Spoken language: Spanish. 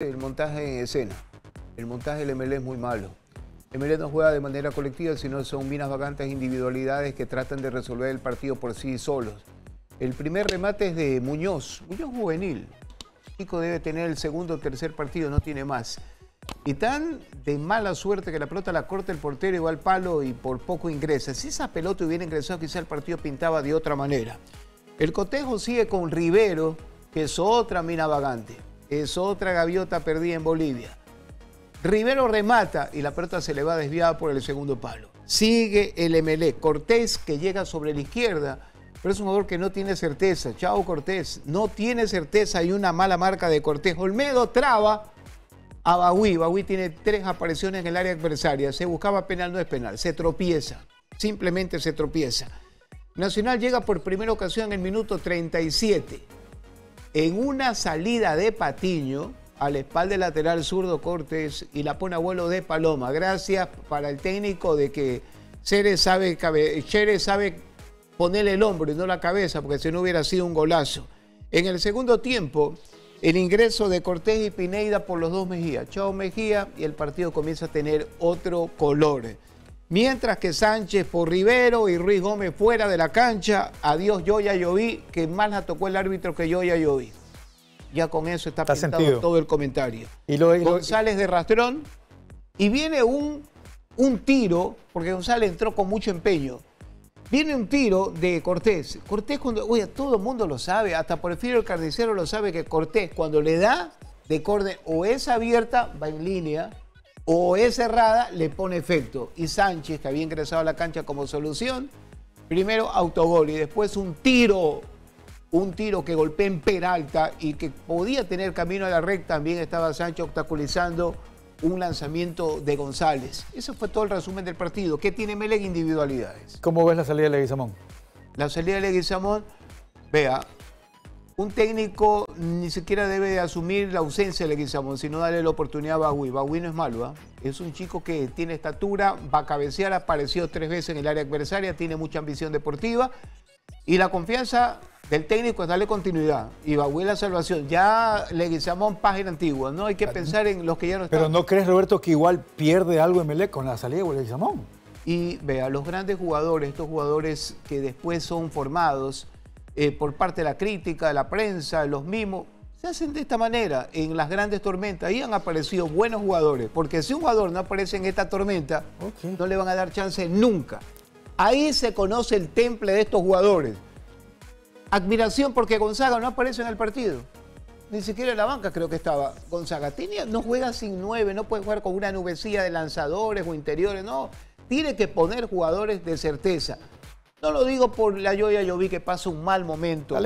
el montaje en escena. El montaje del MLE es muy malo. MLE no juega de manera colectiva, sino son minas vacantes individualidades que tratan de resolver el partido por sí solos. El primer remate es de Muñoz, Muñoz juvenil. Chico debe tener el segundo o tercer partido, no tiene más. Y tan de mala suerte que la pelota la corta el portero y va al palo y por poco ingresa. Si esa pelota hubiera ingresado, quizá el partido pintaba de otra manera. El cotejo sigue con Rivero, que es otra mina vagante. Es otra gaviota perdida en Bolivia. Rivero remata y la pelota se le va desviada por el segundo palo. Sigue el MLE. Cortés que llega sobre la izquierda, pero es un jugador que no tiene certeza. Chao Cortés, no tiene certeza. Hay una mala marca de Cortés. Olmedo traba a Bagui. Bagui tiene tres apariciones en el área adversaria. Se buscaba penal, no es penal. Se tropieza. Simplemente se tropieza. Nacional llega por primera ocasión en el minuto 37. En una salida de Patiño, a la espalda lateral zurdo Cortés y la pone a vuelo de Paloma. Gracias para el técnico de que Ceres sabe, sabe ponerle el hombro y no la cabeza, porque si no hubiera sido un golazo. En el segundo tiempo, el ingreso de Cortés y Pineida por los dos Mejía. Chao Mejía y el partido comienza a tener otro color. Mientras que Sánchez por Rivero y Ruiz Gómez fuera de la cancha, adiós yo ya lloví, que más la tocó el árbitro que yo ya lloví. Ya con eso está, pintado todo el comentario. Y González de Rastrón y viene un, un tiro, porque González entró con mucho empeño. Viene un tiro de Cortés. Cortés cuando, oye, todo el mundo lo sabe, hasta por el carnicero lo sabe que Cortés cuando le da de corde o es abierta, va en línea, o es cerrada, le pone efecto. Y Sánchez, que había ingresado a la cancha como solución, primero autogol y después un tiro un tiro que golpea en Peralta y que podía tener camino a la red, también estaba Sánchez obstaculizando un lanzamiento de González. Eso fue todo el resumen del partido. ¿Qué tiene Meleg? Individualidades. ¿Cómo ves la salida de Leguizamón? La salida de Leguizamón, vea, un técnico ni siquiera debe de asumir la ausencia de Leguizamón, sino darle la oportunidad a Bagui. Bagui no es malo, ¿ah? es un chico que tiene estatura, va a cabecear, apareció tres veces en el área adversaria, tiene mucha ambición deportiva y la confianza del técnico es darle continuidad. Y Bagüe la salvación. Ya Leguizamón, página antigua. No hay que pensar en los que ya no están. Pero ¿no crees, Roberto, que igual pierde algo Melec con la salida de Leguizamón? Y vea, los grandes jugadores, estos jugadores que después son formados eh, por parte de la crítica, de la prensa, de los mismos, se hacen de esta manera en las grandes tormentas. Ahí han aparecido buenos jugadores. Porque si un jugador no aparece en esta tormenta, no le van a dar chance nunca. Ahí se conoce el temple de estos jugadores. Admiración porque Gonzaga no aparece en el partido. Ni siquiera en la banca creo que estaba Gonzaga. no juega sin nueve, no puede jugar con una nubecilla de lanzadores o interiores, no. Tiene que poner jugadores de certeza. No lo digo por la Yoya vi que pasa un mal momento.